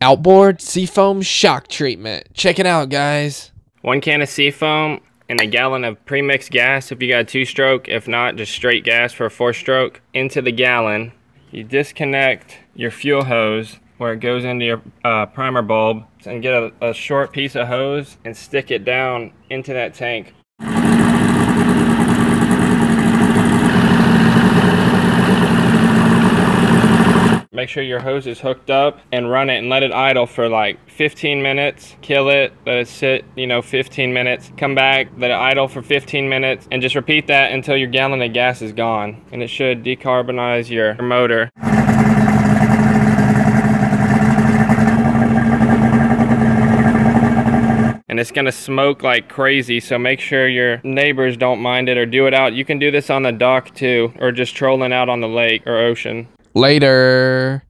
Outboard Seafoam Shock Treatment. Check it out, guys. One can of seafoam and a gallon of premixed gas if you got a two stroke. If not, just straight gas for a four stroke into the gallon. You disconnect your fuel hose where it goes into your uh, primer bulb and get a, a short piece of hose and stick it down into that tank. Make sure your hose is hooked up and run it and let it idle for like 15 minutes. Kill it, let it sit, you know, 15 minutes. Come back, let it idle for 15 minutes, and just repeat that until your gallon of gas is gone. And it should decarbonize your motor. and it's gonna smoke like crazy so make sure your neighbors don't mind it or do it out you can do this on the dock too or just trolling out on the lake or ocean Later.